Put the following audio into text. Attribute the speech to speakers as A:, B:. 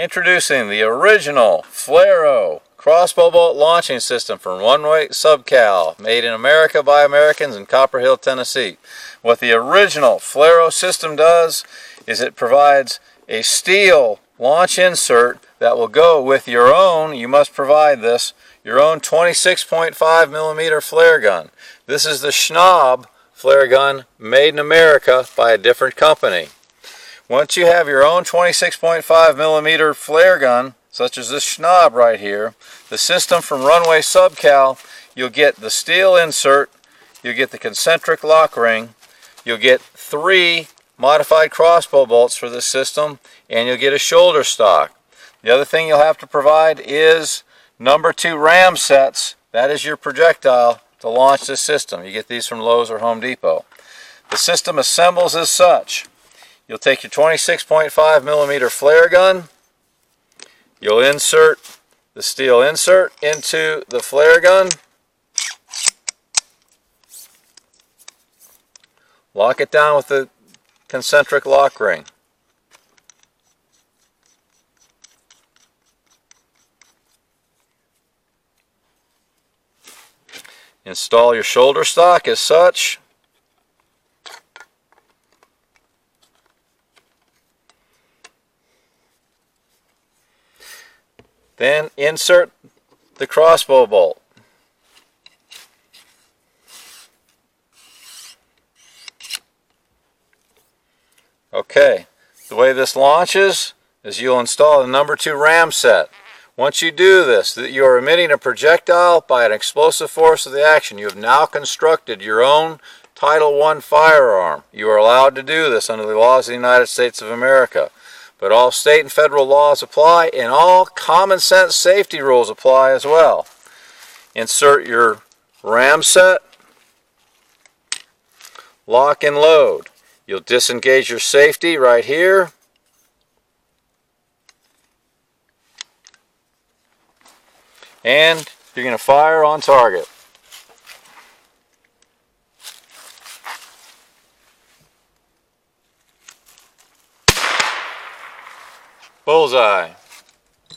A: Introducing the original Flarro crossbow bolt launching system from Runway Subcal, made in America by Americans in Copperhill, Tennessee. What the original Flarro system does is it provides a steel launch insert that will go with your own, you must provide this, your own 26.5 millimeter flare gun. This is the Schnaub flare gun made in America by a different company. Once you have your own 26.5 millimeter flare gun, such as this schnob right here, the system from Runway Subcal, you'll get the steel insert, you'll get the concentric lock ring, you'll get three modified crossbow bolts for this system, and you'll get a shoulder stock. The other thing you'll have to provide is number two ram sets. That is your projectile to launch this system. You get these from Lowe's or Home Depot. The system assembles as such. You'll take your 26.5 millimeter flare gun. You'll insert the steel insert into the flare gun. Lock it down with the concentric lock ring. Install your shoulder stock as such. Then insert the crossbow bolt. Okay, the way this launches is you'll install the number two ram set. Once you do this, you are emitting a projectile by an explosive force of the action. You have now constructed your own Title I firearm. You are allowed to do this under the laws of the United States of America. But all state and federal laws apply and all common sense safety rules apply as well. Insert your ram set, lock and load. You'll disengage your safety right here. And you're going to fire on target. Bullseye.